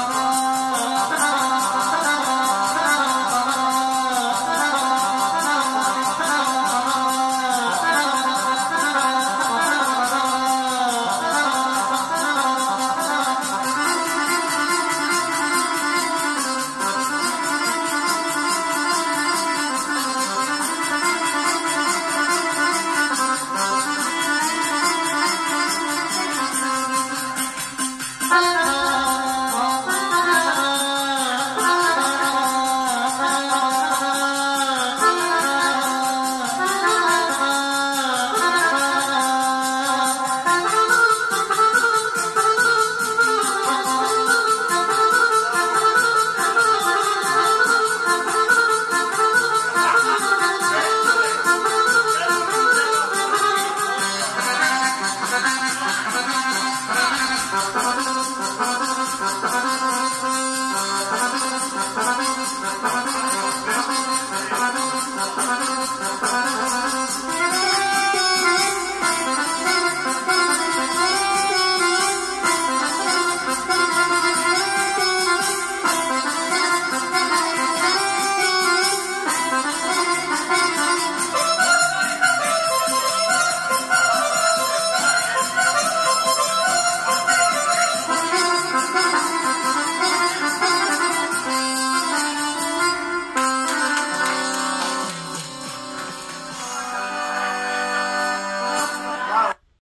Oh.